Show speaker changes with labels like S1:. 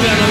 S1: spin